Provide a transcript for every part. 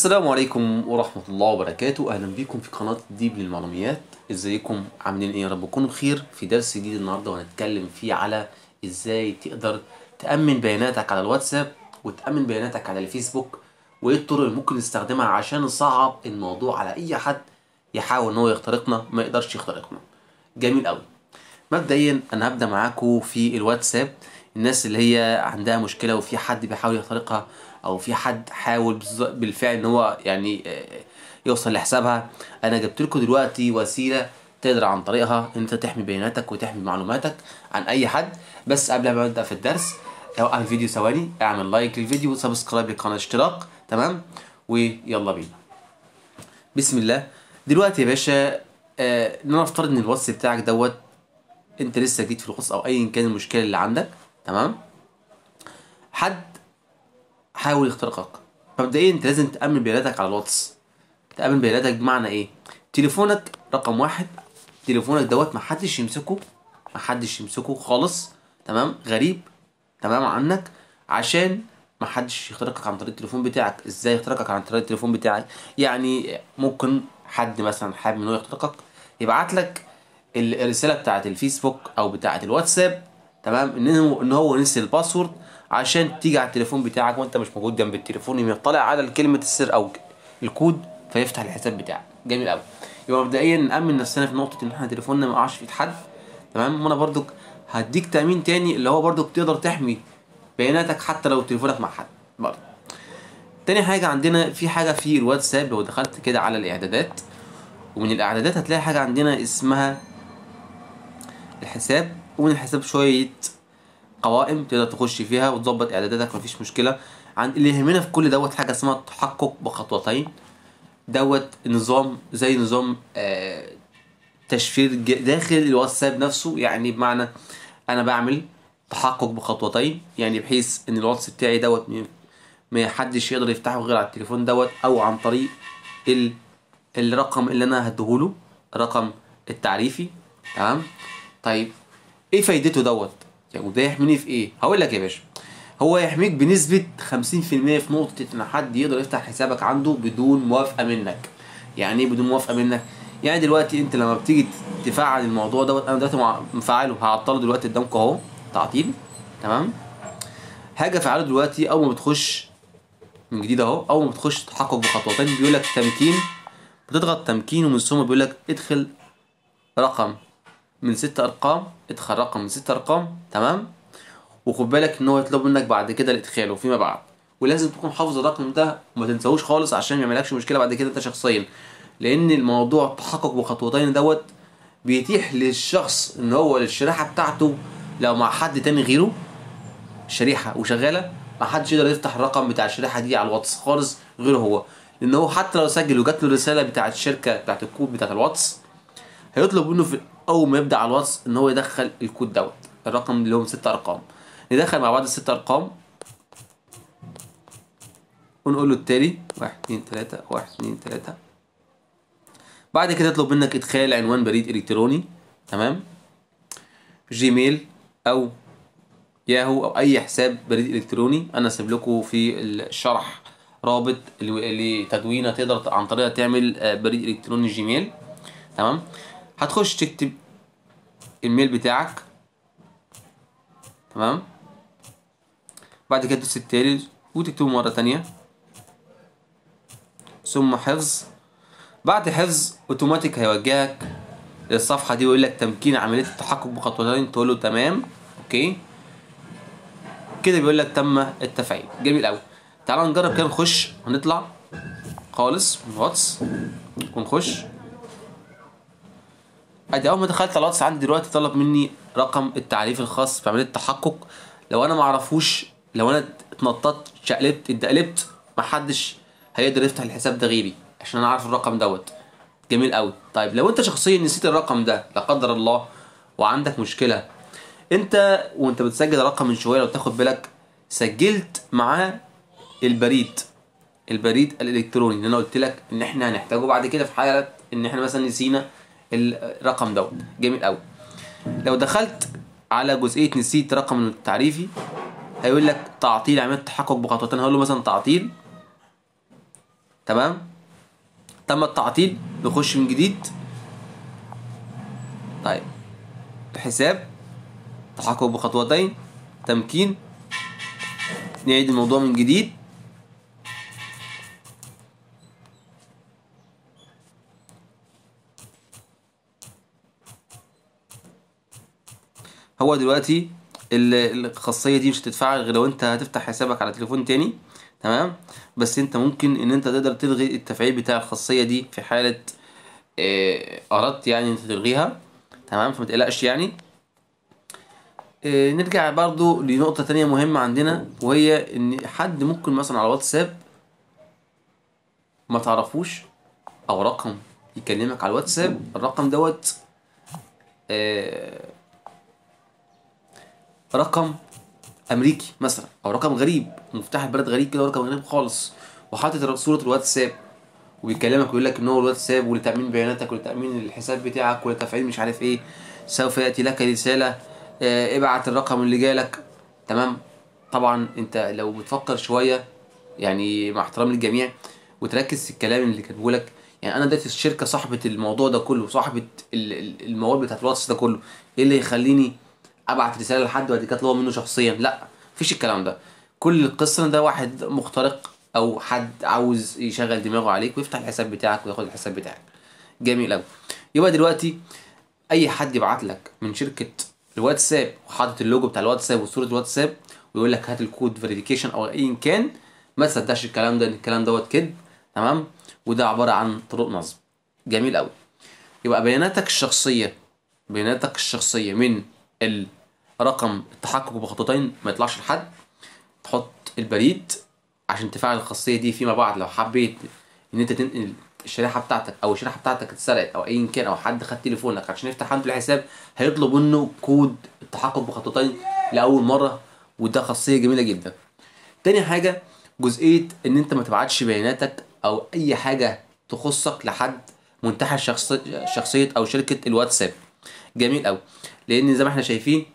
السلام عليكم ورحمة الله وبركاته. أهلا بكم في قناة ديب للمعلومات إزيكم؟ عاملين إيه؟ يا رب تكونوا بخير. في درس جديد النهاردة وهنتكلم فيه على إزاي تقدر تأمن بياناتك على الواتساب وتأمن بياناتك على الفيسبوك وإيه الطرق اللي ممكن نستخدمها عشان نصعب الموضوع على أي حد يحاول إن هو يخترقنا ما يقدرش يخترقنا. جميل قوي مبدئيا أنا هبدأ معاكم في الواتساب. الناس اللي هي عندها مشكلة وفي حد بيحاول يخترقها أو في حد حاول بالفعل إن هو يعني آه، يوصل لحسابها. أنا جبت لكم دلوقتي وسيلة تقدر عن طريقها. ان أنت تحمي بياناتك وتحمي معلوماتك عن أي حد. بس قبل ما أبدأ في الدرس اوقف الفيديو ثواني أعمل like للفيديو و subscribe للقناه اشتراك. تمام؟ ويلا بينا. بسم الله. دلوقتي يا باشا آه نفترض إن الواتس بتاعك دوت أنت لسه جديد في الواتس أو ايا كان المشكلة اللي عندك. تمام؟ حد حاول يخترقك مبدئيا أنت لازم تأمن بياناتك على الواتس. تأمن بياناتك بمعنى إيه؟ تليفونك رقم واحد تليفونك دوت محدش يمسكه محدش يمسكه خالص. تمام؟ غريب تمام عنك عشان محدش يخترقك عن طريق التليفون بتاعك. إزاي يخترقك عن طريق التليفون بتاعك؟ يعني ممكن حد مثلا حابب إن هو يخترقك يبعت لك ال- الرسالة بتاعه الفيسبوك أو بتاعه الواتساب. تمام؟ إن هو نسي ال password عشان تيجي على التليفون بتاعك وانت مش موجود جنب التليفون يطلع على كلمة السر أو الكود فيفتح الحساب بتاعك. جميل قوي يبقى مبدئيا نأمن نفسنا في نقطة إن إحنا تليفوننا ما يقعش في ايد حد تمام؟ وأنا برضك هديك تأمين تاني اللي هو برضك تقدر تحمي بياناتك حتى لو تليفونك مع حد. برضه تاني حاجة عندنا في حاجة في الواتساب لو دخلت كده على الإعدادات ومن الإعدادات هتلاقي حاجة عندنا اسمها الحساب ومن الحساب شوية قوائم تقدر تخش فيها وتظبط إعداداتك مفيش مشكلة. عن اللي يهمنا في كل دوت حاجة اسمها التحقق بخطوتين. دوت نظام زي نظام آه تشفير داخل الواتساب نفسه. يعني بمعنى أنا بعمل تحقق بخطوتين. يعني بحيث إن الواتس بتاعي دوت ما حدش يقدر يفتحه غير على التليفون دوت أو عن طريق ال... الرقم اللي أنا هديهوله رقم التعريفي. تمام؟ طيب إيه فايدته دوت؟ وده يحميني في إيه؟ هقول لك يا باشا. هو يحميك بنسبة 50% في نقطة إن حد يقدر يفتح حسابك عنده بدون موافقة منك. يعني إيه بدون موافقة منك؟ يعني دلوقتي أنت لما بتيجي تفعل الموضوع دوت أنا دلوقتي مفعله هعطله دلوقتي قدامكم اهو تعطيل تمام؟ حاجة فعله دلوقتي أول ما بتخش من جديد أهو أول ما بتخش تحقق بخطوتين بيقول لك تمكين بتضغط تمكين ومن ثم بيقول لك ادخل رقم. من ست أرقام ادخل رقم من ست أرقام تمام؟ وخد بالك إن هو يطلب منك بعد كده الإدخال وفيما بعد. ولازم تكون حافظ الرقم ده وما تنساهوش خالص عشان ما يعملكش مشكلة بعد كده أنت شخصيا. لأن الموضوع التحقق بخطوتين دوت بيتيح للشخص إن هو الشريحه بتاعته لو مع حد تاني غيره شريحة وشغالة ما حدش يقدر يفتح الرقم بتاع الشريحة دي على الواتس خالص غير هو. لأن هو حتى لو سجل وجات له الرسالة بتاعه الشركة بتاعه الكود بتاعه الواتس هيطلب منه في أول ما يبدأ على الواتس إن هو يدخل الكود دوت. الرقم اللي هو ست أرقام. ندخل مع بعض الست أرقام. ونقول له التالي. واحد اتنين تلاتة. واحد اتنين تلاتة. بعد كده يطلب منك إدخال عنوان بريد إلكتروني. تمام؟ جيميل أو ياهو أو أي حساب بريد إلكتروني. أنا سيب لكم في الشرح رابط لتدوينه تقدر عن طريقها تعمل آه، بريد إلكتروني جيميل. تمام؟ هتخش تكتب ال mail بتاعك. تمام؟ بعد كده تدوس التالي وتكتبه مرة تانية. ثم حفظ. بعد حفظ أوتوماتيك هيوجهك للصفحة دي ويقول لك تمكين عملية التحقق بخطوتين. تقول له تمام okay. كده بيقول لك تم التفعيل. جميل قوي تعال نجرب كده نخش. هنطلع خالص من الواتس. ونخش. أدي أول ما دخلت على الواتس عندي دلوقتي طلب مني رقم التعريف الخاص بعملية التحقق. لو أنا ما أعرفوش لو أنا اتنططت شقلبت اتدقلبت محدش هيقدر يفتح الحساب ده غيري عشان أنا عارف الرقم دوت. جميل قوي طيب لو أنت شخصيا نسيت الرقم ده لا قدر الله وعندك مشكلة أنت وأنت بتسجل الرقم من شوية لو تاخد بالك سجلت معاه البريد البريد الإلكتروني اللي أنا قلت لك إن إحنا هنحتاجه بعد كده في حالة إن إحنا مثلا نسينا الرقم دوت. جميل قوي لو دخلت على جزئية نسيت رقم التعريفي هيقول لك تعطيل عمليه تحقق بخطوتين. هقول له مثلا تعطيل. تمام؟ تم التعطيل نخش من جديد. طيب. الحساب تحقق بخطوتين تمكين. نعيد الموضوع من جديد. هو دلوقتي ال- الخاصية دي مش هتتفعل غير لو انت هتفتح حسابك على تليفون تاني تمام؟ بس انت ممكن ان انت تقدر تلغي التفعيل بتاع الخاصية دي في حالة آه، أردت يعني انت تلغيها تمام؟ فما تقلقش يعني. آه، نرجع برضو لنقطة تانية مهمة عندنا وهي إن حد ممكن مثلا على واتساب ما تعرفوش أو رقم يكلمك على الواتساب الرقم دوت آه، رقم أمريكي مثلا أو رقم غريب مفتاح البلد غريب كده رقم غريب خالص. وحاطط صورة الواتساب وبيكلمك ويقول لك إن هو الواتساب ولتأمين بياناتك ولتأمين الحساب بتاعك ولتفعيل مش عارف إيه. سوف يأتي لك رسالة آه، ابعت الرقم اللي جالك. تمام؟ طبعا أنت لو بتفكر شوية يعني مع احترامي للجميع وتركز في الكلام اللي كاتبه لك. يعني أنا دلوقتي الشركة صاحبة الموضوع ده كله صاحبة ال- ال- المواد بتاعت الواتس ده كله. إيه اللي يخليني أبعت رسالة لحد كده اطلبها منه شخصيا. لا مفيش الكلام ده. كل القصة ده واحد مخترق أو حد عاوز يشغل دماغه عليك ويفتح الحساب بتاعك وياخد الحساب بتاعك. جميل قوي يبقى دلوقتي أي حد يبعت لك من شركة الواتساب وحاطط اللوجو بتاع الواتساب وصورة الواتساب ويقول لك هات ال code verification أو ايا كان ما تصدقش الكلام ده الكلام دوت كذب. تمام؟ وده عبارة عن طرق نصب. جميل قوي يبقى بياناتك الشخصية بياناتك الشخصية من الرقم التحقق بخطوتين ما يطلعش لحد. تحط البريد عشان تفعل الخاصية دي فيما بعد. لو حبيت إن أنت تنقل الشريحة بتاعتك أو الشريحة بتاعتك اتسرقت أو ايا كان أو حد خد تليفونك عشان يفتح عنده الحساب هيطلب منه كود التحقق بخطوتين لأول مرة وده خاصية جميلة جدا. تاني حاجة جزئية إن أنت ما تبعتش بياناتك أو أي حاجة تخصك لحد الشخص شخصية أو شركة الواتساب. جميل قوي لأن زي ما إحنا شايفين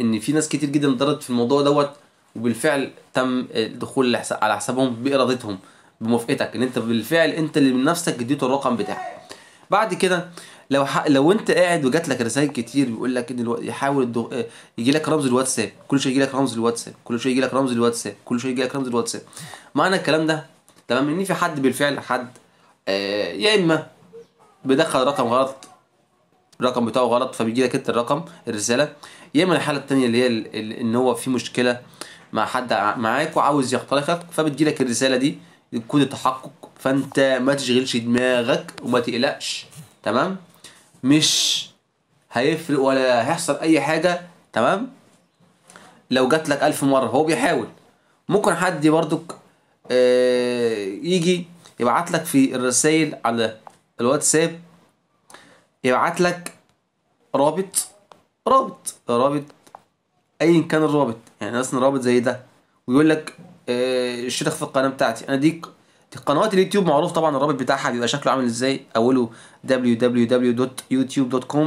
إن في ناس كتير جدا ضرت في الموضوع دوت وبالفعل تم الدخول على حسابهم بإرادتهم بموافقتك إن أنت بالفعل أنت اللي من نفسك اديته الرقم بتاعك. بعد كده لو ح... لو أنت قاعد وجات لك رسائل كتير بيقول لك إن ألو... يحاول الدو... يجي لك رمز الواتساب كل شوية يجي لك رمز الواتساب كل شوية يجي لك رمز الواتساب كل شوية يجي لك رمز الواتساب. معنى الكلام ده تمام؟ إن في حد بالفعل حد آه يا إما بيدخل رقم غلط الرقم بتاعه غلط فبيجي لك أنت الرقم الرسالة يا اما الحالة التانية اللي هي ال- ال- إن هو في مشكلة مع حد معاك وعاوز يخترقك فبتجي لك الرسالة دي كود التحقق فأنت ما تشغلش دماغك وما تقلقش تمام؟ مش هيفرق ولا هيحصل أي حاجة تمام؟ لو جات لك ألف مرة هو بيحاول. ممكن حد برضك آه، يجي يبعت لك في الرسائل على الواتساب يبعت لك رابط رابط رابط ايا كان الرابط. يعني مثلا رابط زي ده ويقول لك آه، اشترك في القناة بتاعتي. أنا دي قنوات اليوتيوب معروف طبعا الرابط بتاعها بيبقى شكله عامل إزاي. أوله www.youtube.com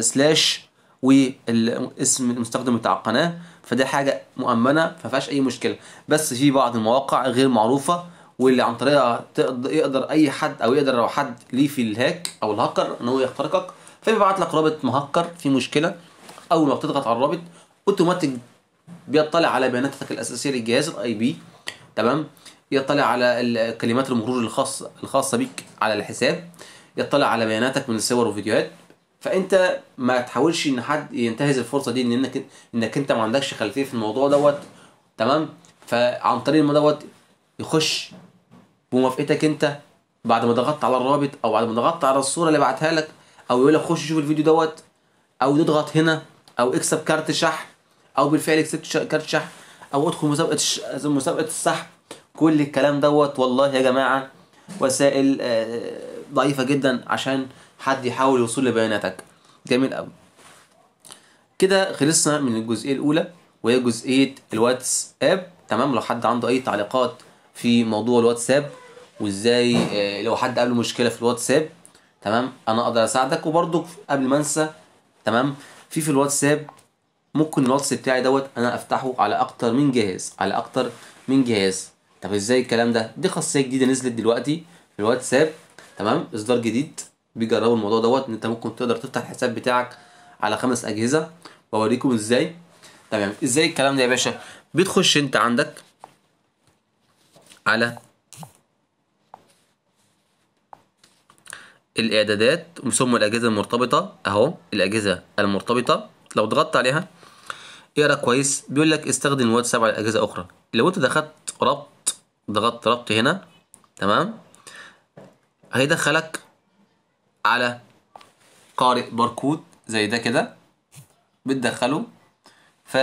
سلاش والاسم المستخدم بتاع القناة. فده حاجة مؤمنة ما فيهاش أي مشكلة. بس في بعض المواقع غير معروفة واللي عن طريقها تقدر يقدر أي حد أو يقدر لو حد ليه في الهاك أو الهاكر إن هو يخترقك. فبيبعت لك رابط مهكر في مشكلة. أول ما بتضغط على الرابط أوتوماتيك بيطلع على بياناتك الأساسية للجهاز ال IP تمام؟ يطلع على كلمات المرور الخاصه الخاصة بيك على الحساب. يطلع على بياناتك من الصور وفيديوهات. فأنت ما تحاولش إن حد ينتهز الفرصة دي إن إنك إنك أنت ما عندكش خلفية في الموضوع دوت. تمام؟ فعن طريق الموضوع دوت يخش بموافقتك أنت بعد ما ضغطت على الرابط أو بعد ما ضغطت على الصورة اللي بعتها لك. أو يقول لك خش شوف الفيديو دوت أو تضغط هنا أو اكسب كارت شحن أو بالفعل كسبت كارت شحن أو ادخل مسابقة. مسابقة السحب كل الكلام دوت والله يا جماعة وسائل آه، ضعيفة جدا عشان حد يحاول يوصل لبياناتك جميل قوي كده خلصنا من الجزئية الأولى وهي جزئية الواتساب. تمام؟ لو حد عنده أي تعليقات في موضوع الواتساب وإزاي آه، لو حد قابله مشكلة في الواتساب تمام؟ أنا أقدر أساعدك وبرضو قبل ما أنسى تمام؟ في في الواتساب ممكن الواتس بتاعي دوت أنا أفتحه على أكتر من جهاز على أكتر من جهاز. طب إزاي الكلام ده؟ دي خاصية جديدة نزلت دلوقتي في الواتساب تمام؟ إصدار جديد بيجربوا الموضوع دوت إن أنت ممكن تقدر تفتح الحساب بتاعك على خمس أجهزة. واوريكم إزاي. تمام؟ إزاي الكلام ده يا باشا؟ بتخش أنت عندك على الإعدادات ثم الأجهزة المرتبطة أهو الأجهزة المرتبطة. لو ضغطت عليها اقرأ كويس. بيقول لك استخدم واتساب على أجهزة أخرى. لو أنت دخلت ربط ضغطت ربط هنا تمام هيدخلك على قارئ باركود زي ده كده بتدخله ف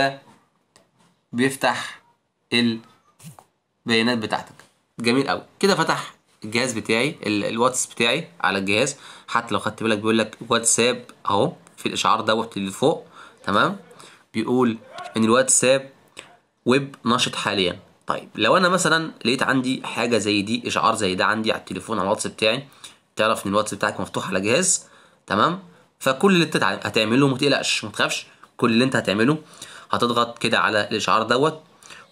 بيفتح البيانات بتاعتك. جميل قوي كده فتح الجهاز بتاعي ال- الواتس بتاعي على الجهاز. حتى لو خدت بالك بيقول لك واتساب أهو في الإشعار دوت اللي فوق تمام؟ بيقول إن الواتساب ويب نشط حاليا. طيب لو أنا مثلا لقيت عندي حاجة زي دي إشعار زي ده عندي على التليفون على الواتس بتاعي تعرف إن الواتس بتاعك مفتوح على جهاز تمام؟ فكل اللي أنت تع- هتعمله ما تقلقش ما تخافش كل اللي أنت هتعمله هتضغط كده على الإشعار دوت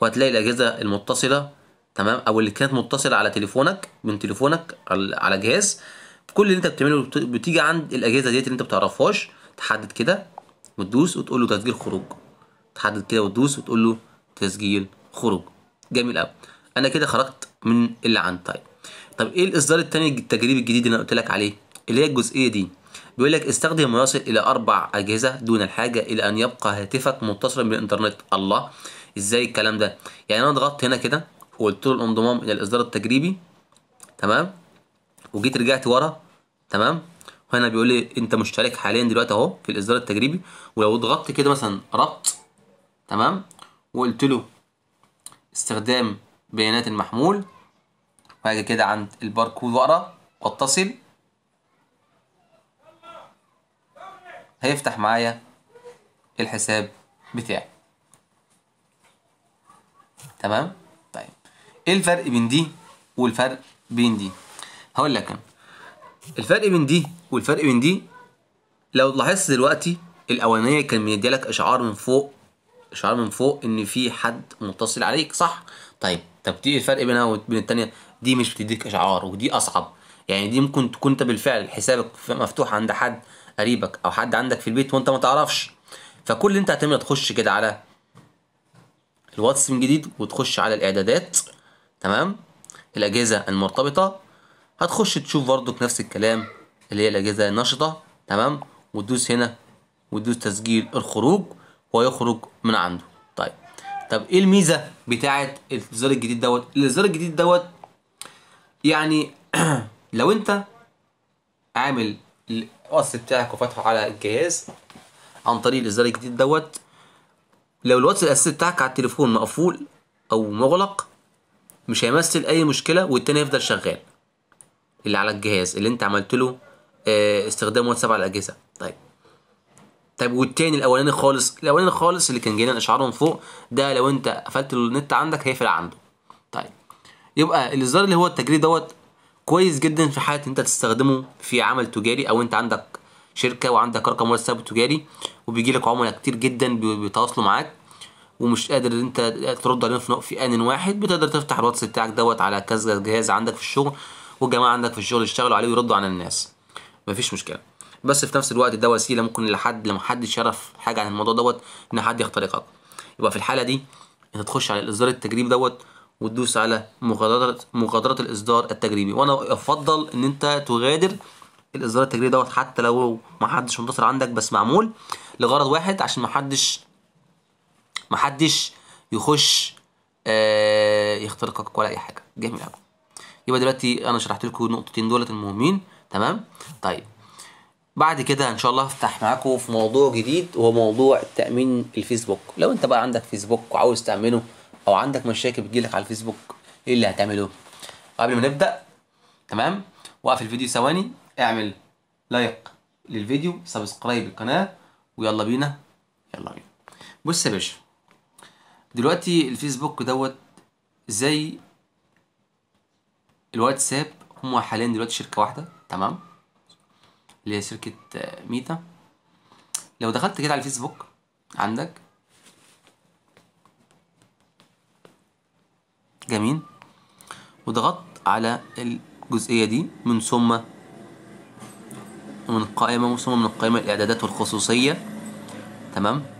وهتلاقي الأجهزة المتصلة تمام؟ أو اللي كانت متصلة على تليفونك من تليفونك على جهاز. كل اللي أنت بتعمله بت- بتيجي عند الأجهزة ديت اللي أنت بتعرفهاش تحدد كده وتدوس وتقول له تسجيل خروج. تحدد كده وتدوس وتقول له تسجيل خروج. جميل قوي أنا كده خرجت من اللي عندي. طيب طب إيه الإصدار التاني التجريبي الجديد اللي أنا قلت لك عليه؟ اللي هي الجزئية دي. بيقول لك استخدم ما يصل إلى أربع أجهزة دون الحاجة إلى أن يبقى هاتفك متصلا بالإنترنت. الله! إزاي الكلام ده؟ يعني أنا ضغطت هنا كده وقلت له الانضمام إلى الإصدار التجريبي تمام؟ وجيت رجعت ورا تمام؟ وهنا بيقول لي أنت مشترك حاليا دلوقتي أهو في الإصدار التجريبي ولو ضغطت كده مثلا ربط تمام؟ وقلت له استخدام بيانات المحمول وهاجي كده عند الباركود وأقرأ واتصل. هيفتح معايا الحساب بتاعي. تمام؟ إيه الفرق بين دي والفرق بين دي؟ هقول لك الفرق بين دي والفرق بين دي لو لاحظت دلوقتي الأولانية كان مديلك إشعار من فوق إشعار من فوق إن في حد متصل عليك صح؟ طيب طب دي الفرق بينها وبين التانية؟ دي مش بتديك إشعار ودي أصعب. يعني دي ممكن تكون أنت بالفعل حسابك مفتوح عند حد قريبك أو حد عندك في البيت وأنت ما تعرفش. فكل اللي أنت هتعمله تخش كده على الواتس من جديد وتخش على الإعدادات. تمام؟ الأجهزة المرتبطة. هتخش تشوف برضك نفس الكلام اللي هي الأجهزة النشطه تمام؟ وتدوس هنا وتدوس تسجيل الخروج ويخرج من عنده. طيب طب إيه الميزة بتاعه الإصدار الجديد دوت؟ الإصدار الجديد دوت يعني لو أنت عامل الواتس بتاعك وفاتحه على الجهاز عن طريق الإصدار الجديد دوت لو الواتس الأساسي بتاعك على التليفون مقفول أو مغلق مش هيمثل أي مشكلة والتاني هيفضل شغال. اللي على الجهاز اللي أنت عملت له آه، استخدام واتساب على الأجهزة. طيب. طيب والتاني الأولاني خالص الأولاني خالص اللي كان جاينا اشعاره من فوق ده لو أنت قفلت النت عندك هيقفل عنده. طيب. يبقى الإصدار اللي هو التجريبي دوت كويس جدا في حالة أنت تستخدمه في عمل تجاري أو أنت عندك شركة وعندك رقم واتساب تجاري وبيجي لك عملاء كتير جدا بي- بيتواصلوا معاك. ومش قادر إن أنت ترد عليهم في في آن واحد بتقدر تفتح الواتس بتاعك دوت على كذا جهاز عندك في الشغل والجماعة عندك في الشغل يشتغلوا عليه ويردوا على الناس. مفيش مشكلة. بس في نفس الوقت ده وسيلة ممكن لحد لما حد يعرف حاجة عن الموضوع دوت إن حد يخترقك يبقى في الحالة دي أنت تخش على الاصدار التجريبي دوت وتدوس على مغادره مغادرة الإصدار التجريبي. وأنا أفضل إن أنت تغادر الإصدار التجريبي دوت حتى لو ما حدش منتصر عندك بس معمول لغرض واحد عشان ما حدش ما حدش يخش آه يخترقك ولا أي حاجة. جميل قوي يبقى دلوقتي أنا شرحت لكم النقطتين دولت المهمين تمام؟ طيب. بعد كده إن شاء الله هفتح معاكم في موضوع جديد وهو موضوع تامين الفيسبوك. لو أنت بقى عندك فيسبوك وعاوز تأمنه أو عندك مشاكل بتجيلك على الفيسبوك إيه اللي هتعمله؟ قبل ما نبدأ تمام؟ وقف الفيديو ثواني اعمل لايك للفيديو subscribe القناة ويلا بينا. يلا بينا. بص يا باشا دلوقتي الفيسبوك دوت زي الواتساب هم حاليا دلوقتي شركة واحدة تمام؟ اللي هي شركة آه، ميتا. لو دخلت كده على الفيسبوك عندك. جميل. وضغطت على الجزئية دي من ثم من القائمة ثم من القائمة الإعدادات والخصوصية تمام؟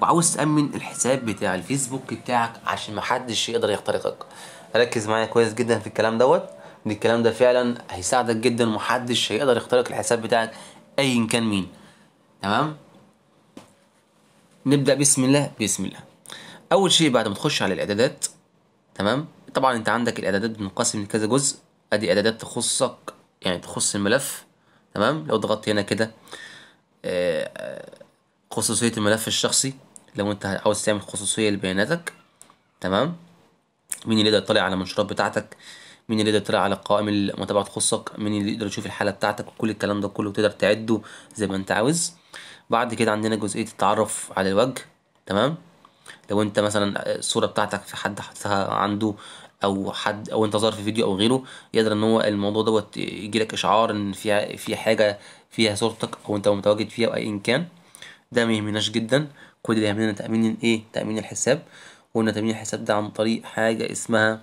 وعاوز تأمن الحساب بتاع الفيسبوك بتاعك عشان محدش يقدر يخترقك. ركز معايا كويس جدا في الكلام دوت. إن الكلام ده فعلا هيساعدك جدا ومحدش هيقدر يخترق الحساب بتاعك ايا كان مين. تمام؟ نبدأ بسم الله بسم الله. أول شيء بعد ما تخش على الإعدادات تمام؟ طبعا أنت عندك الإعدادات بتنقسم لكذا جزء. أدي إعدادات تخصك يعني تخص الملف تمام؟ لو ضغطت هنا كده آه، آه، خصوصية الملف الشخصي. لو انت عاوز تعمل خصوصية لبياناتك تمام؟ مين اللي يقدر يطلع على المنشورات بتاعتك؟ مين اللي يقدر يطلع على قوائم المتابعة تخصك؟ مين اللي يقدر يشوف الحالة بتاعتك؟ وكل الكلام ده كله تقدر تعده زي ما انت عاوز. بعد كده عندنا جزئية التعرف على الوجه تمام؟ لو انت مثلا الصورة بتاعتك في حد حطها عنده أو حد أو انت ظهر في فيديو أو غيره يقدر إن هو الموضوع دوت يجيلك إشعار إن فيها في حاجة فيها صورتك أو أنت متواجد فيها أو ايا كان. ده ما يهمناش جدا. كل اللي يهمنا تأمين إيه؟ تأمين الحساب. وقلنا تأمين الحساب ده عن طريق حاجة اسمها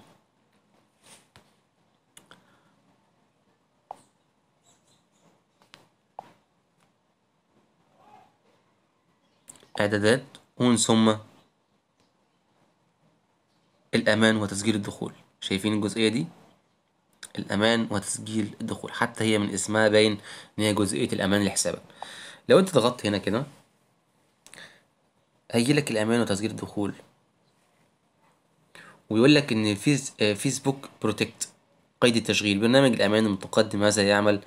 إعدادات ومن ثم الأمان وتسجيل الدخول. شايفين الجزئية دي؟ الأمان وتسجيل الدخول. حتى هي من اسمها باين إن هي جزئية الأمان لحسابك. لو أنت ضغطت هنا كده هيجيلك الأمان وتسجيل الدخول. ويقول لك إن فيس فيسبوك protect قيد التشغيل. برنامج الأمان المتقدم هذا يعمل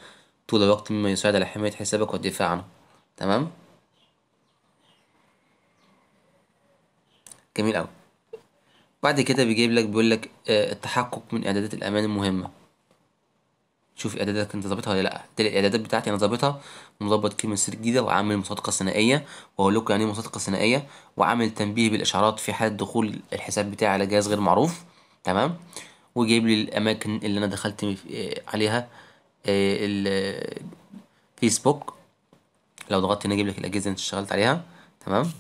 طول الوقت مما يساعد على حماية حسابك والدفاع عنه. تمام؟ جميل أوي. بعد كده بيجيب لك بيقول لك آه، التحقق من إعدادات الأمان المهمة شوف إعداداتك أنت ظابطها ولا لأ. دي الإعدادات بتاعتي أنا ظابطها ومظبط كلمة سر جديدة وعامل مصادقة ثنائية وأقول لكم يعني إيه مصادقة ثنائية وعامل تنبيه بالإشعارات في حالة دخول الحساب بتاعي على جهاز غير معروف. تمام؟ وجايب لي الأماكن اللي أنا دخلت آه، عليها آه، الفيسبوك لو ضغطت هنا يجيب لك الأجهزة اللي أنت اشتغلت عليها. تمام؟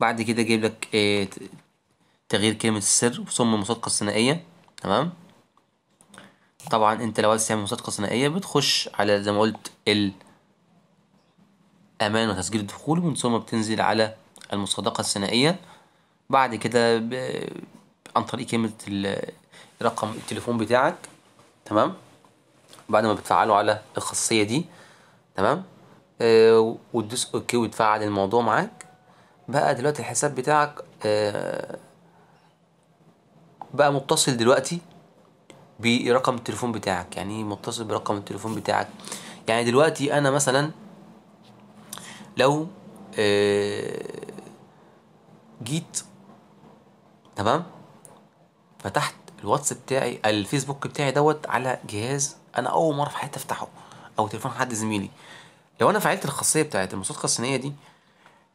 بعد كده جايب لك آه، تغيير كلمة السر ثم المصادقة الثنائية تمام؟ طبعا أنت لو عايز تعمل مصادقة ثنائية بتخش على زي ما قلت الأمان وتسجيل الدخول ومن ثم بتنزل على المصادقة الثنائية بعد كده ب... عن طريق كلمة ال- رقم التليفون بتاعك تمام؟ بعد ما بتفعله على الخاصية دي تمام؟ آه وتدوس أوكي وتفعل الموضوع معاك. بقى دلوقتي الحساب بتاعك آه بقى متصل دلوقتي برقم التليفون بتاعك يعني إيه متصل برقم التليفون بتاعك؟ يعني دلوقتي أنا مثلا لو آه، جيت تمام؟ فتحت الواتس بتاعي الفيسبوك بتاعي دوت على جهاز أنا أول مرة في حياتي أفتحه أو تليفون حد زميلي. لو أنا فعلت الخاصية بتاعت المصادقه الثنائيه دي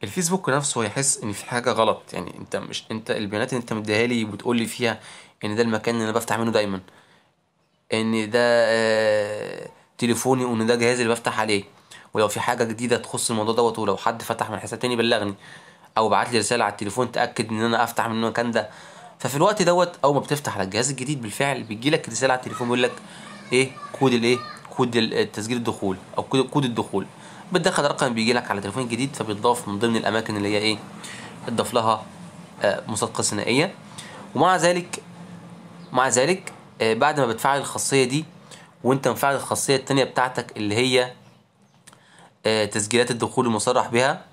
الفيسبوك نفسه هيحس إن في حاجة غلط. يعني أنت مش أنت البيانات اللي أنت مديها لي بتقول لي فيها إن ده المكان اللي أنا بفتح منه دايما. إن ده آه، تليفوني وإن ده جهازي اللي بفتح عليه. ولو في حاجة جديدة تخص الموضوع دوت ولو حد فتح من حساب تاني بلغني أو بعت لي رسالة على التليفون تأكد إن أنا أفتح من المكان ده. ففي الوقت دوت أول ما بتفتح على الجهاز الجديد بالفعل بيجي لك رسالة على التليفون بيقول لك إيه؟ كود الإيه؟ كود ال- تسجيل الدخول أو كود كود الدخول. بتدخل رقم بيجي لك على تليفون جديد فبيتضاف من ضمن الأماكن اللي هي إيه؟ اتضاف لها آه، مصادقه ثنائية. ومع ذلك مع ذلك آه، بعد ما بتفعل الخاصية دي وانت مفعل الخاصية التانية بتاعتك اللي هي آه، تسجيلات الدخول المصرح بها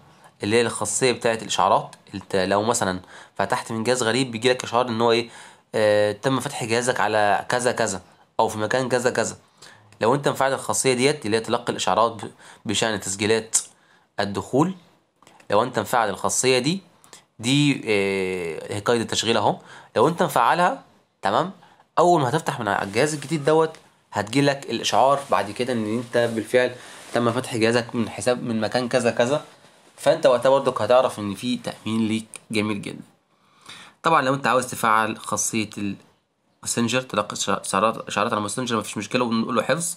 اللي هي الخاصية بتاعت الإشعارات. انت لو مثلا فتحت من جهاز غريب بيجيلك إشعار إن هو إيه آه، تم فتح جهازك على كذا كذا أو في مكان كذا كذا. لو انت مفعل الخاصية ديت اللي هي تلقي الإشعارات بشأن تسجيلات الدخول لو انت مفعل الخاصية دي دي آه، هي قيد التشغيل أهو. لو انت مفعلها تمام أول ما هتفتح من على الجهاز الجديد دوت هتجيلك الإشعار بعد كده إن أنت بالفعل تم فتح جهازك من حساب من مكان كذا كذا. فأنت وقتها برضك هتعرف إن في تأمين ليك جميل جدا. طبعا لو أنت عاوز تفعل خاصية الماسنجر تلقي اشعارات إشعارات على الماسنجر مفيش مشكلة ونقول له حفظ.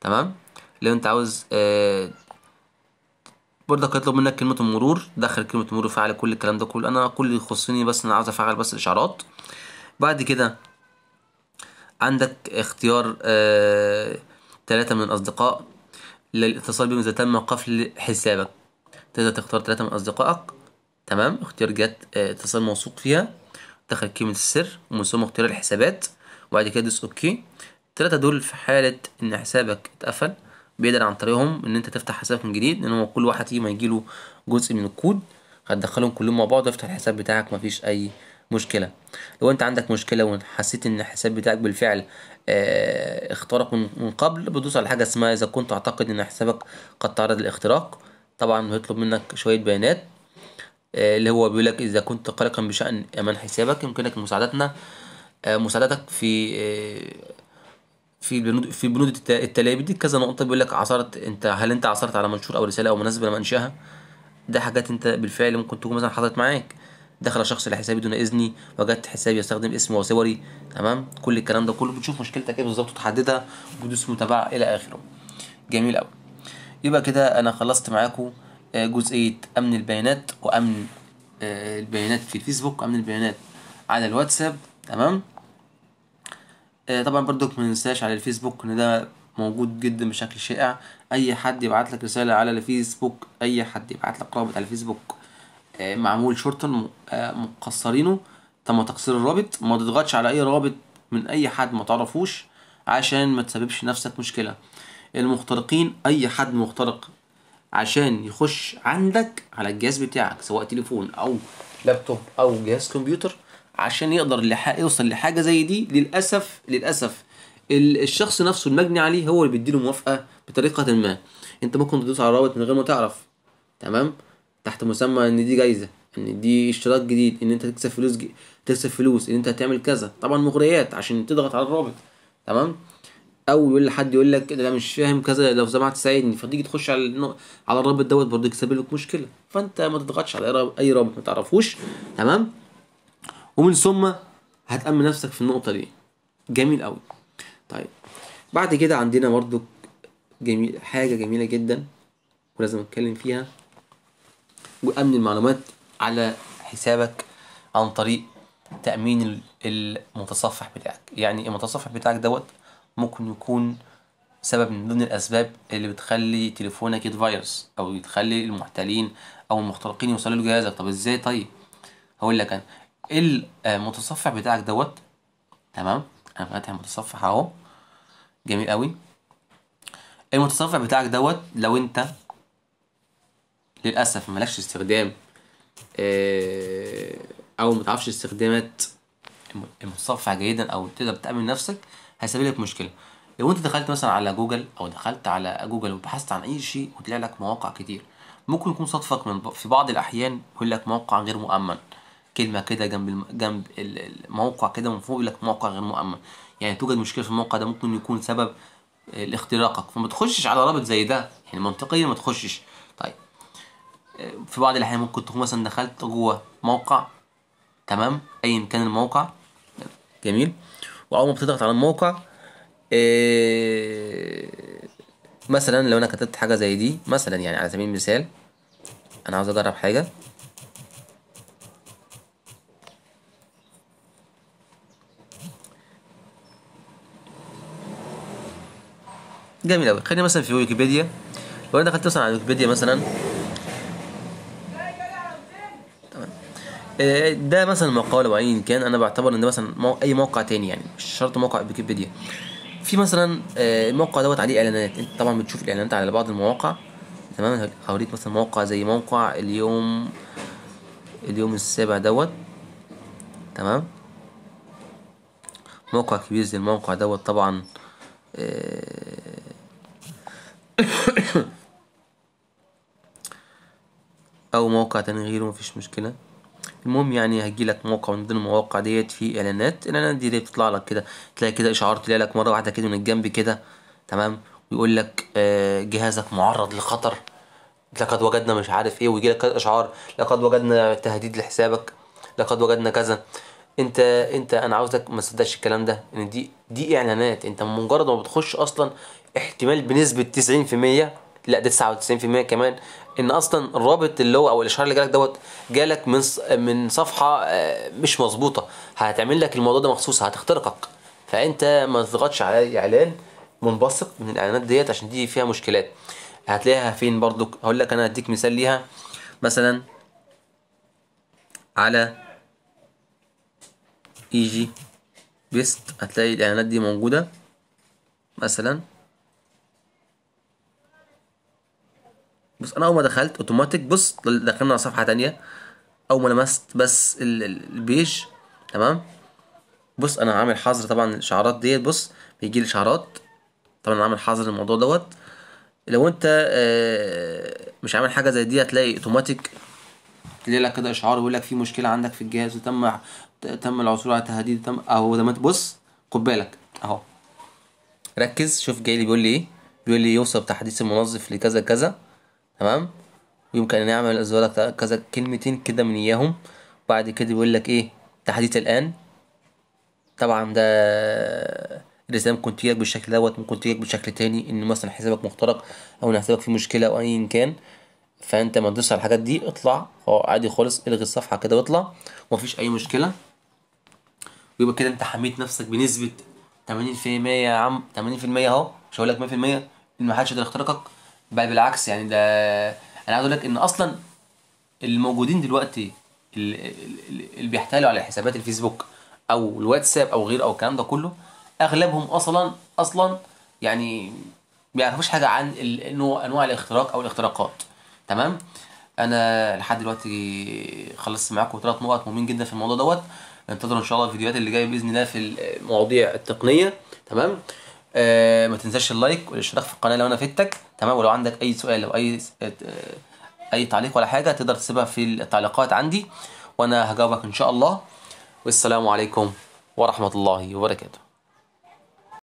تمام؟ لو أنت عاوز آه برضك هيطلب منك كلمة المرور دخل كلمة المرور وفعل كل الكلام ده كله. أنا كل يخصني بس إن أنا عاوز أفعل بس الاشعارات بعد كده عندك اختيار آه ثلاثة من الأصدقاء للاتصال بهم إذا تم قفل حسابك. تقدر تختار ثلاثة من أصدقائك. تمام؟ اختيار جهات آه، اتصال موثوق فيها. دخل كلمة السر ومن ثم اختيار الحسابات. وبعد كده دوس أوكي. التلاتة دول في حالة إن حسابك اتقفل. بيقدر عن طريقهم إن أنت تفتح حسابك من جديد لأن هو كل واحد فيهم هيجيله جزء من الكود. هتدخلهم كلهم مع بعض وافتح الحساب بتاعك. مفيش أي مشكلة. لو أنت عندك مشكلة وحسيت إن الحساب بتاعك بالفعل آه اخترق من قبل بتدوس على حاجة اسمها إذا كنت تعتقد إن حسابك قد تعرض للاختراق. طبعا هيطلب منك شوية بيانات آه، اللي هو بيقول لك إذا كنت قلقا بشأن أمان حسابك يمكنك مساعدتنا آه، مساعدتك في آه، في البنود في الت- التاليه بيديك كذا نقطة بيقول لك عثرت أنت هل أنت عثرت على منشور أو رسالة أو مناسبة لمنشأها؟ ده حاجات أنت بالفعل ممكن تكون مثلا حصلت معاك. دخل شخص لحسابي دون إذني وجدت حسابي يستخدم اسمي وصوري تمام؟ كل الكلام ده كله بتشوف مشكلتك إيه بالظبط وتحددها وتدوس متابعة إلى آخره. جميل قوي يبقى كده أنا خلصت معاكم آه، جزئية أمن البيانات وأمن آه، البيانات في الفيسبوك وأمن البيانات على الواتساب تمام؟ آه، طبعا برضك ما ننساش على الفيسبوك إن ده موجود جدا بشكل شائع. أي حد يبعت لك رسالة على الفيسبوك أي حد يبعت لك رابط على الفيسبوك معمول شرطا م- آه، مقصرينه. تم تقصير الرابط. ما تضغطش على أي رابط من أي حد ما تعرفوش عشان ما تسببش نفسك مشكلة. المخترقين أي حد مخترق عشان يخش عندك على الجهاز بتاعك سواء تليفون أو لابتوب أو جهاز كمبيوتر عشان يقدر. يوصل لحاجة زي دي. للأسف للأسف ال- الشخص نفسه المجني عليه هو اللي بيديله موافقة بطريقة ما. أنت ممكن تدوس على الرابط من غير ما تعرف. تمام؟ تحت مسمى إن دي جايزة إن دي اشتراك جديد إن أنت تكسب فلوس ج... تكسب فلوس إن أنت هتعمل كذا. طبعا مغريات عشان تضغط على الرابط تمام؟ أو يقول لحد يقول لك أنا مش فاهم كذا لو سمحت ساعدني. فتيجي تخش على على الرابط دوت برضه يسبب لك مشكلة. فأنت ما تضغطش على أي رابط ما تعرفوش تمام؟ ومن ثم هتأمن نفسك في النقطة دي. جميل قوي طيب بعد كده عندنا برضه جميل حاجة جميلة جدا ولازم أتكلم فيها. وأمن المعلومات على حسابك عن طريق تأمين ال- المتصفح بتاعك. يعني المتصفح بتاعك دوت ممكن يكون سبب من ضمن الأسباب اللي بتخلي تليفونك يتفيروس أو يتخلي المحتالين أو المخترقين يوصلوا لجهازك طب إزاي؟ طيب هقول لك أنا. المتصفح بتاعك دوت تمام؟ أنا فاتح المتصفح أهو. جميل قوي المتصفح بتاعك دوت لو أنت للأسف ملكش استخدام آه، أو متعرفش استخدامات الم- المتصفح جيدا أو تقدر تأمن نفسك هيسبب لك مشكلة. لو أنت دخلت مثلا على جوجل أو دخلت على جوجل وبحثت عن أي شيء وطلع لك مواقع كتير ممكن يكون صدفك من في بعض الأحيان يقول لك موقع غير مؤمن. كلمة كده جنب. جنب ال- الموقع كده من فوق يقول لك موقع غير مؤمن. يعني توجد مشكلة في الموقع ده ممكن يكون سبب آه، لاختراقك. فما تخشش على رابط زي ده. يعني منطقيا ما تخشش. في بعض الأحيان ممكن تكون مثلا دخلت جوه موقع تمام؟ أيا كان الموقع. جميل. وأول ما بتضغط على الموقع إيه مثلا لو أنا كتبت حاجة زي دي مثلا يعني على سبيل المثال أنا عاوز أجرب حاجة. جميل أوي. خلينا مثلا في ويكيبيديا. لو أنا دخلت مثلا على ويكيبيديا مثلا ده مثلا مقال أو كان أنا بعتبر إن ده مثلا. أي موقع تاني يعني مش شرط موقع ويكيبيديا. في مثلا آه، الموقع دوت عليه إعلانات. أنت طبعا بتشوف الإعلانات على بعض المواقع تمام؟ هوريك مثلا موقع زي موقع اليوم اليوم السابع دوت تمام؟ موقع كبير زي الموقع دوت طبعا آه، أو موقع تاني غيره مفيش مشكلة. المهم يعني هيجيلك موقع من ضمن المواقع ديت فيه إعلانات. الاعلانات دي, دي بتطلع لك كده تلاقي كده إشعار تلاقي لك مرة واحدة كده من الجنب كده تمام؟ ويقول لك آه، جهازك معرض لخطر. لقد وجدنا مش عارف إيه ويجي لك إشعار لقد وجدنا تهديد لحسابك لقد وجدنا كذا. أنت أنت أنا عاوزك ما تصدقش الكلام ده إن دي دي إعلانات. أنت مجرد ما بتخش أصلا احتمال بنسبة 90% لأ ده 99% كمان. إن أصلا الرابط اللي هو أو الاشعار اللي جالك دوت جالك من من صفحة آه، مش مظبوطة. هتعمل لك الموضوع ده مخصوص هتخترقك. فأنت ما تضغطش على إعلان منبثق من الإعلانات ديت عشان دي فيها مشكلات. هتلاقيها فين برضو؟ هقول لك أنا هديك مثال ليها. مثلا على إيجي بيست هتلاقي الإعلانات دي موجودة. مثلا بص أنا أول ما دخلت اوتوماتيك بص دخلنا على صفحة تانية. أول ما لمست بس ال- ال- البيج تمام؟ بص أنا عامل حظر طبعا الاشعارات ديت. بص بيجي لي اشعارات طبعا أنا عامل حظر الموضوع دوت. لو أنت آه، مش عامل حاجة زي دي هتلاقي اوتوماتيك تلاقي لك كده اشعار يقول لك في مشكلة عندك في الجهاز وتم تم العثور على تهديد تم أهو ده ما بص خد بالك أهو. ركز شوف جاي لي بيقول لي إيه؟ بيقول لي يوصل تحديث المنظف لكذا كذا. تمام؟ ويمكن أن يعمل ازالك كذا كلمتين كده من إياهم بعد كده بيقول لك إيه؟ تحديث الآن. طبعا ده الرسالة ممكن تجيلك بالشكل دوت ممكن تجيلك بشكل تاني إن مثلا حسابك مخترق أو إن حسابك فيه مشكلة أو ايا كان. فأنت ما تدوس على الحاجات دي اطلع. أه عادي خالص الغي الصفحة كده واطلع. ومفيش أي مشكلة. ويبقى كده أنت حميت نفسك بنسبة 80% يا عم 80% أهو. مش هقول لك 100% إن ما حدش يقدر يخترقك. بل بالعكس يعني ده أنا عايز أقول لك إن أصلا الموجودين دلوقتي ال- ال- اللي بيحتالوا على حسابات الفيسبوك أو الواتساب أو غيره أو الكلام ده كله أغلبهم أصلا أصلا يعني ما يعرفوش حاجة عن أنواع الاختراق أو الاختراقات. تمام؟ أنا لحد دلوقتي خلصت معاكم ثلاث نقط مهمين جدا في الموضوع دوت. انتظروا إن شاء الله الفيديوهات اللي جاية بإذن الله في المواضيع التقنية. تمام؟ آه ما تنساش اللايك والاشتراك في القناة لو أنا فدتك. تمام؟ ولو عندك أي سؤال أو أي آه، أي تعليق ولا حاجة تقدر تسيبها في التعليقات عندي وأنا هجاوبك إن شاء الله. والسلام عليكم ورحمة الله وبركاته.